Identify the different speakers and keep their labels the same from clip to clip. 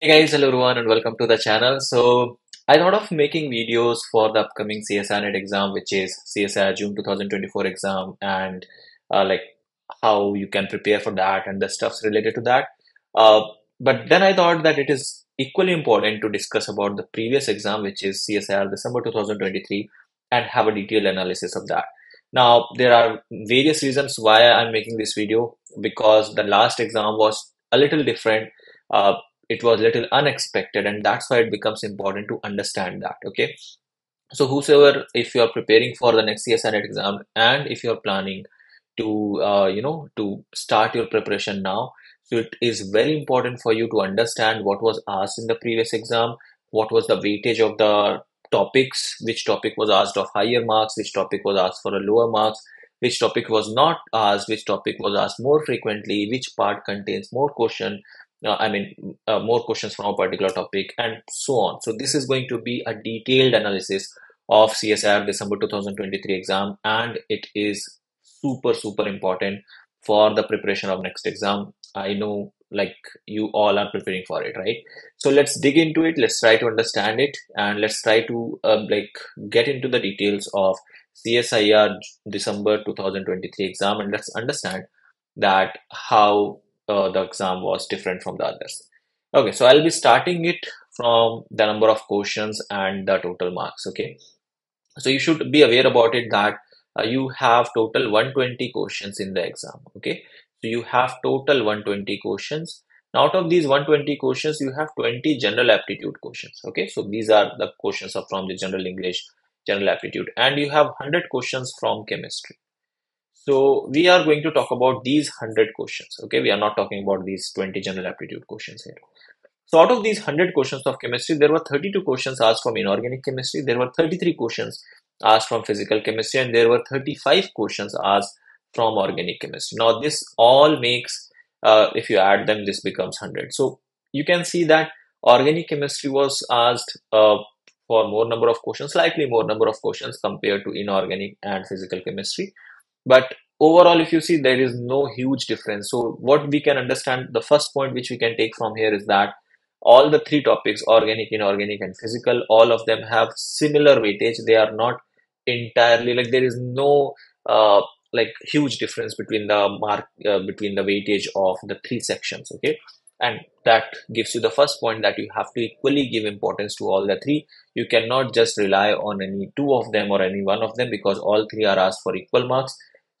Speaker 1: Hey guys, hello everyone and welcome to the channel. So I thought of making videos for the upcoming CSIR NET exam, which is CSIR June 2024 exam and uh, like how you can prepare for that and the stuffs related to that. Uh, but then I thought that it is equally important to discuss about the previous exam, which is CSIR December 2023 and have a detailed analysis of that. Now, there are various reasons why I'm making this video because the last exam was a little different. Uh, it was little unexpected and that's why it becomes important to understand that okay? So whosoever if you are preparing for the next CSIR NET exam and if you are planning to uh, you know to start your preparation now so it is very important for you to understand what was asked in the previous exam what was the weightage of the topics which topic was asked of higher marks which topic was asked for a lower marks which topic was not asked which topic was asked more frequently which part contains more question uh, I mean, uh, more questions from a particular topic, and so on. So this is going to be a detailed analysis of CSIR December 2023 exam, and it is super super important for the preparation of next exam. I know like you all are preparing for it, right? So let's dig into it. Let's try to understand it, and let's try to um, like get into the details of CSIR December 2023 exam, and let's understand that how uh, the exam was different from the others. Okay, so I'll be starting it from the number of questions and the total marks. Okay, so you should be aware about it that uh, you have total 120 questions in the exam. Okay, so you have total 120 questions. Now, out of these 120 questions, you have 20 general aptitude questions. Okay, so these are the questions from the general English, general aptitude, and you have 100 questions from chemistry. So we are going to talk about these 100 questions. Okay, we are not talking about these 20 general aptitude questions here. So out of these 100 questions of chemistry, there were 32 questions asked from inorganic chemistry, there were 33 questions asked from physical chemistry, and there were 35 questions asked from organic chemistry. Now this all makes, uh, if you add them, this becomes 100. So you can see that organic chemistry was asked uh, for more number of questions, slightly more number of questions compared to inorganic and physical chemistry but overall if you see there is no huge difference. So what we can understand the first point which we can take from here is that all the three topics organic inorganic and physical all of them have similar weightage. They are not entirely like there is no uh, like huge difference between the mark uh, between the weightage of the three sections okay? And that gives you the first point that you have to equally give importance to all the three. You cannot just rely on any two of them or any one of them because all three are asked for equal marks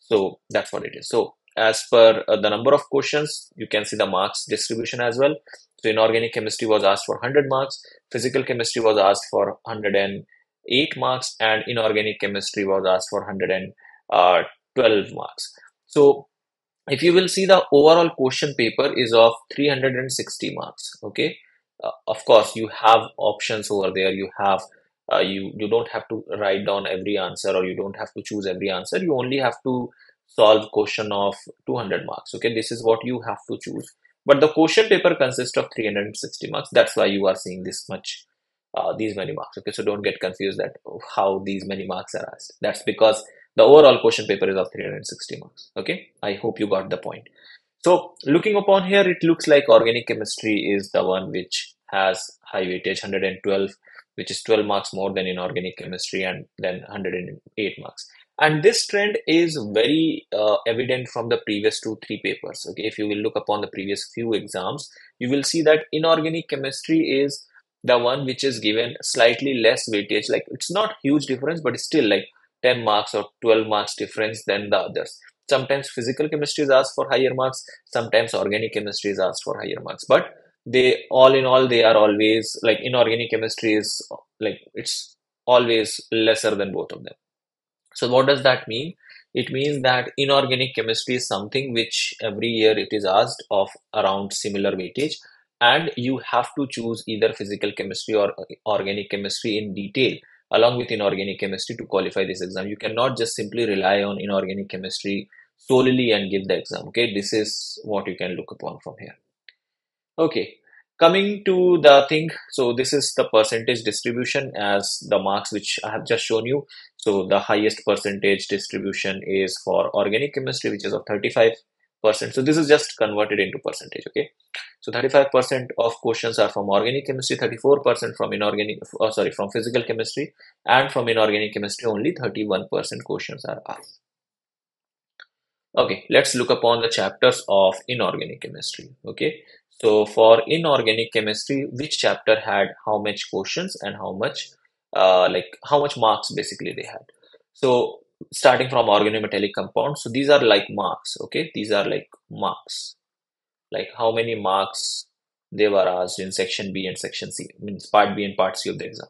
Speaker 1: so that's what it is. So as per uh, the number of questions, you can see the marks distribution as well. So inorganic chemistry was asked for 100 marks, physical chemistry was asked for 108 marks, and inorganic chemistry was asked for 112 uh, marks. So if you will see the overall question paper is of 360 marks. Okay. Uh, of course, you have options over there. You have uh, you you don't have to write down every answer or you don't have to choose every answer. You only have to solve question of 200 marks okay? This is what you have to choose. But the question paper consists of 360 marks. That's why you are seeing this much uh, these many marks okay? So don't get confused that how these many marks are asked. That's because the overall question paper is of 360 marks okay? I hope you got the point. So looking upon here it looks like organic chemistry is the one which has high weightage 112 which is 12 marks more than inorganic chemistry and then 108 marks. And this trend is very uh, evident from the previous two three papers okay? If you will look upon the previous few exams you will see that inorganic chemistry is the one which is given slightly less weightage. Like it's not huge difference but it's still like 10 marks or 12 marks difference than the others. Sometimes physical chemistry is asked for higher marks sometimes organic chemistry is asked for higher marks. But they all in all they are always like inorganic chemistry is like it's always lesser than both of them. So what does that mean? It means that inorganic chemistry is something which every year it is asked of around similar weightage and you have to choose either physical chemistry or organic chemistry in detail along with inorganic chemistry to qualify this exam. You cannot just simply rely on inorganic chemistry solely and give the exam okay? This is what you can look upon from here. Okay, coming to the thing, so this is the percentage distribution as the marks which I have just shown you. So the highest percentage distribution is for organic chemistry, which is of 35%. So this is just converted into percentage, okay? So 35% of questions are from organic chemistry, 34% from inorganic, oh, sorry, from physical chemistry, and from inorganic chemistry only 31% questions are asked. Okay, let's look upon the chapters of inorganic chemistry. Okay, so for inorganic chemistry, which chapter had how much questions and how much, uh, like how much marks basically they had. So starting from organometallic compounds, so these are like marks. Okay, these are like marks, like how many marks they were asked in section B and section C, means part B and part C of the exam.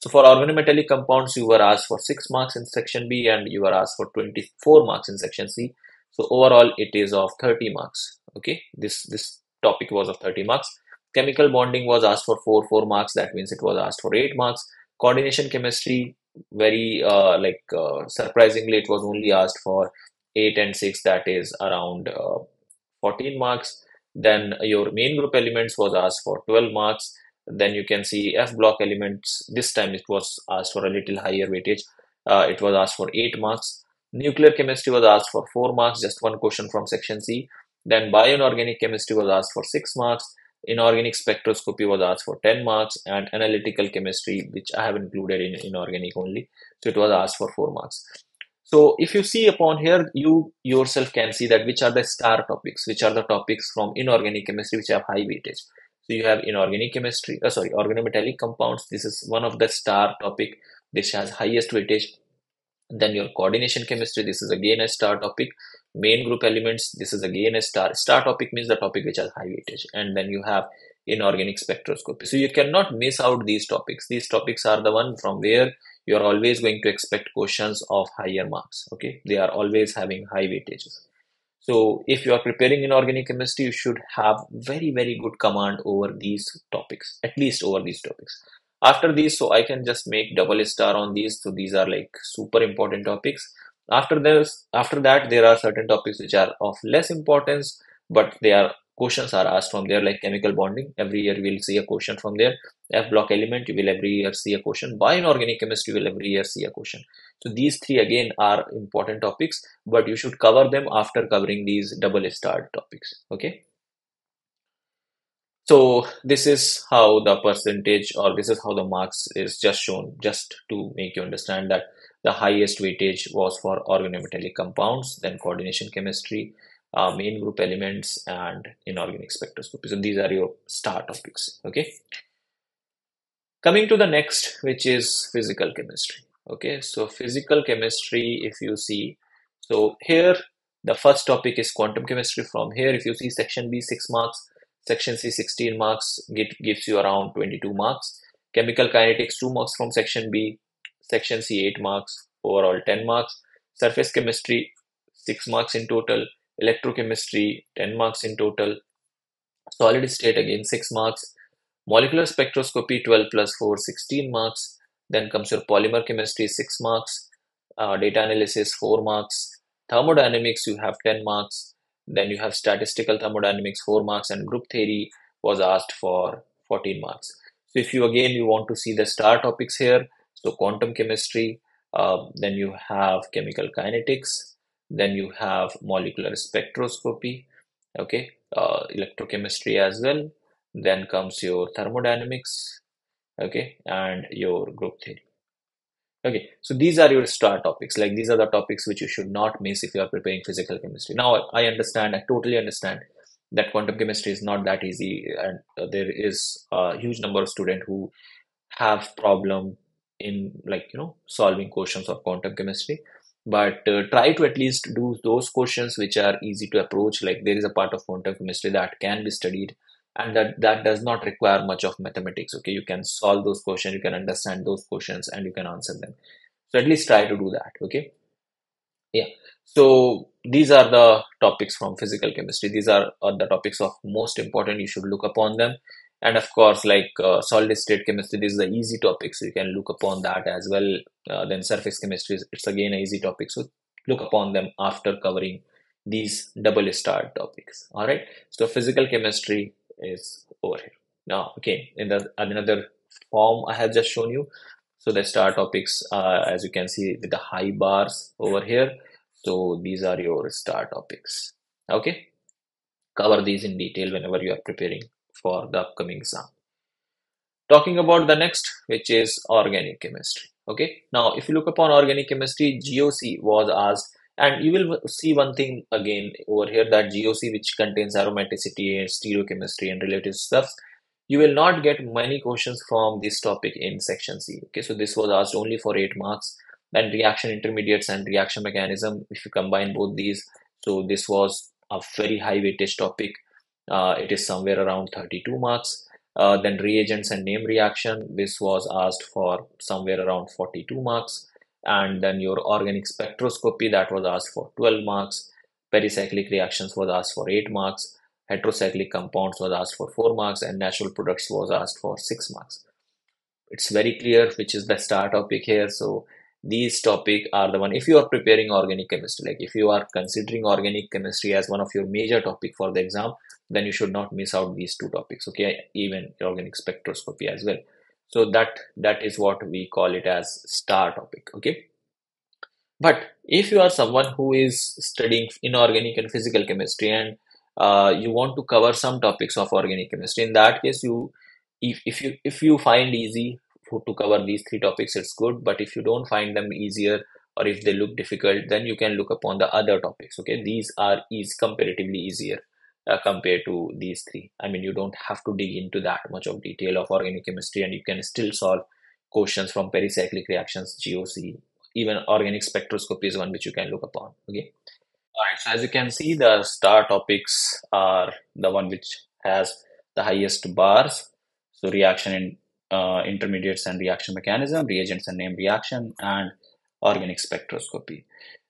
Speaker 1: So for organometallic compounds, you were asked for 6 marks in section B and you were asked for 24 marks in section C. So overall, it is of 30 marks. Okay, this this topic was of 30 marks. Chemical bonding was asked for 4 4 marks. That means it was asked for 8 marks. Coordination chemistry, very uh, like uh, surprisingly, it was only asked for 8 and 6. That is around uh, 14 marks. Then your main group elements was asked for 12 marks. Then you can see F block elements. This time it was asked for a little higher weightage. Uh, it was asked for 8 marks Nuclear chemistry was asked for 4 marks, just one question from section C. Then bioinorganic chemistry was asked for 6 marks. Inorganic spectroscopy was asked for 10 marks and analytical chemistry, which I have included in inorganic only. So it was asked for 4 marks. So if you see upon here, you yourself can see that which are the star topics, which are the topics from inorganic chemistry which have high weightage. So you have inorganic chemistry, uh, sorry, organometallic compounds. This is one of the star topic which has highest weightage then your coordination chemistry this is again a star topic. Main group elements this is again a star. Star topic means the topic which has high weightage and then you have inorganic spectroscopy. So you cannot miss out these topics. These topics are the one from where you are always going to expect questions of higher marks okay? They are always having high weightages so if you are preparing inorganic chemistry you should have very very good command over these topics at least over these topics after these so i can just make double star on these. So these are like super important topics. After this after that there are certain topics which are of less importance but they are questions are asked from there like chemical bonding. Every year will see a question from there. F block element you will every year see a question. Bioinorganic chemistry will every year see a question. So these three again are important topics but you should cover them after covering these double star topics. Okay so this is how the percentage or this is how the marks is just shown just to make you understand that the highest weightage was for organometallic compounds, then coordination chemistry, uh, main group elements and inorganic spectroscopy. So these are your star topics. Okay. Coming to the next, which is physical chemistry. Okay. So physical chemistry, if you see, so here the first topic is quantum chemistry. From here, if you see section B, six marks, Section C 16 marks get, gives you around 22 marks. Chemical kinetics 2 marks from section B. Section C 8 marks. Overall 10 marks. Surface chemistry 6 marks in total. Electrochemistry 10 marks in total. Solid state again 6 marks. Molecular spectroscopy 12 plus 4 16 marks. Then comes your polymer chemistry 6 marks. Uh, data analysis 4 marks. Thermodynamics you have 10 marks then you have statistical thermodynamics 4 marks and group theory was asked for 14 marks. So if you again you want to see the star topics here, so quantum chemistry, uh, then you have chemical kinetics, then you have molecular spectroscopy, okay, uh, electrochemistry as well. Then comes your thermodynamics, okay, and your group theory. Okay, so these are your star topics. Like these are the topics which you should not miss if you are preparing physical chemistry. Now, I understand, I totally understand that quantum chemistry is not that easy, and there is a huge number of students who have problem in like you know solving questions of quantum chemistry. But uh, try to at least do those questions which are easy to approach. Like there is a part of quantum chemistry that can be studied and that that does not require much of mathematics okay? You can solve those questions you can understand those questions and you can answer them. So at least try to do that okay? Yeah. So these are the topics from physical chemistry. These are, are the topics of most important. You should look upon them. And of course like uh, solid state chemistry this is the easy topic so you can look upon that as well. Uh, then surface chemistry it's again an easy topic. So look upon them after covering these double star topics. All right? So physical chemistry is over here. Now, okay, in the another form I have just shown you. So the star topics, uh, as you can see with the high bars over here. So these are your star topics. Okay. cover these in detail whenever you are preparing for the upcoming exam. Talking about the next, which is organic chemistry. Okay, now if you look upon organic chemistry, GOC was asked, and you will see one thing again over here that GOC, which contains aromaticity and stereochemistry and related stuff, you will not get many questions from this topic in section C. Okay, so this was asked only for 8 marks. Then reaction intermediates and reaction mechanism, if you combine both these, so this was a very high weightage topic. Uh, it is somewhere around 32 marks. Uh, then reagents and name reaction, this was asked for somewhere around 42 marks. And then your organic spectroscopy, that was asked for 12 marks. Pericyclic reactions was asked for 8 marks. Heterocyclic compounds was asked for 4 marks and natural products was asked for 6 marks. It's very clear which is the star topic here. So these topic are the one if you are preparing organic chemistry like if you are considering organic chemistry as one of your major topic for the exam then you should not miss out these two topics okay even organic spectroscopy as well so that that is what we call it as star topic okay? But if you are someone who is studying inorganic and physical chemistry and uh, you want to cover some topics of organic chemistry in that case you if, if you if you find easy to cover these three topics it's good. But if you don't find them easier or if they look difficult then you can look upon the other topics okay? These are is comparatively easier uh, compared to these three. I mean you don't have to dig into that much of detail of organic chemistry and you can still solve questions from pericyclic reactions goc even organic spectroscopy is one which you can look upon okay? All right so as you can see the star topics are the one which has the highest bars. So reaction in uh, intermediates and reaction mechanism, reagents and name reaction, and organic spectroscopy.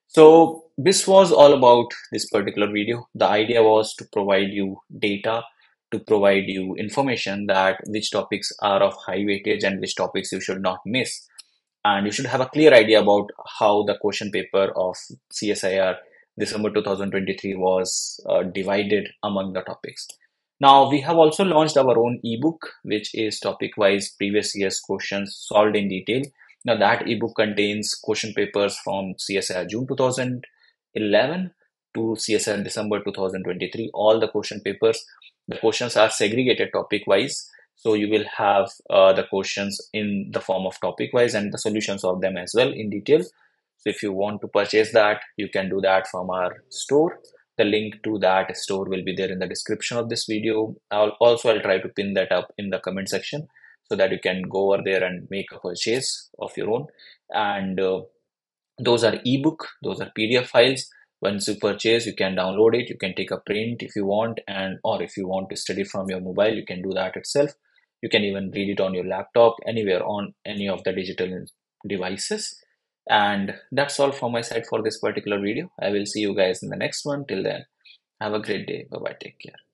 Speaker 1: So this was all about this particular video. The idea was to provide you data, to provide you information that which topics are of high weightage and which topics you should not miss. And you should have a clear idea about how the question paper of CSIR December 2023 was uh, divided among the topics. Now we have also launched our own ebook, which is topic wise previous year's questions solved in detail. Now that ebook contains question papers from CSIR June 2011 to CSIR December 2023. All the question papers, the questions are segregated topic wise. So you will have uh, the questions in the form of topic wise and the solutions of them as well in detail. So if you want to purchase that, you can do that from our store the link to that store will be there in the description of this video I'll also I'll try to pin that up in the comment section so that you can go over there and make a purchase of your own and uh, those are ebook those are pdf files once you purchase you can download it you can take a print if you want and or if you want to study from your mobile you can do that itself you can even read it on your laptop anywhere on any of the digital devices and that's all from my side for this particular video. I will see you guys in the next one. Till then, have a great day. Bye bye. Take care.